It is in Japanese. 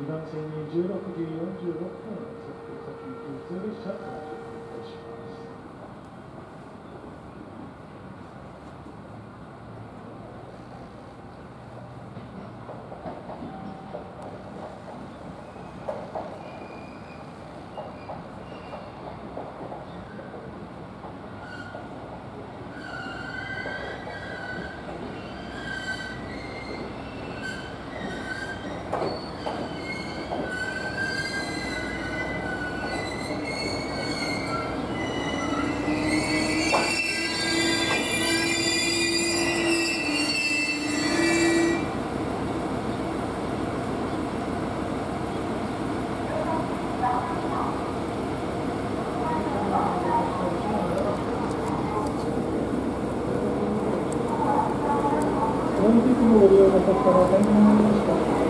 2番線に16時46分設定先普通列車ご利用のところ、大変になりました。